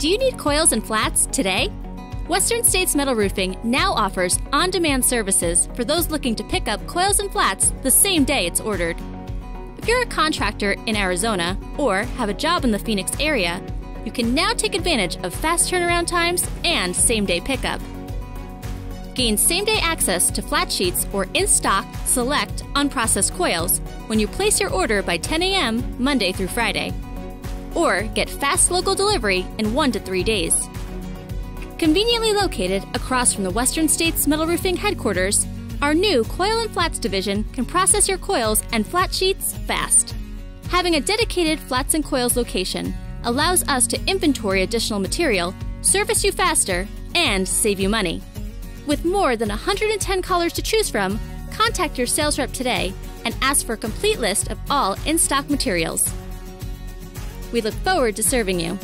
Do you need coils and flats today? Western States Metal Roofing now offers on demand services for those looking to pick up coils and flats the same day it's ordered. If you're a contractor in Arizona or have a job in the Phoenix area, you can now take advantage of fast turnaround times and same day pickup. Gain same day access to flat sheets or in stock, select, unprocessed coils when you place your order by 10 a.m. Monday through Friday. Or get fast local delivery in one to three days. Conveniently located across from the Western States Metal Roofing headquarters, our new Coil and Flats division can process your coils and flat sheets fast. Having a dedicated flats and coils location allows us to inventory additional material, service you faster, and save you money. With more than 110 colors to choose from, contact your sales rep today and ask for a complete list of all in stock materials. We look forward to serving you.